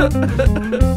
Ha ha ha ha!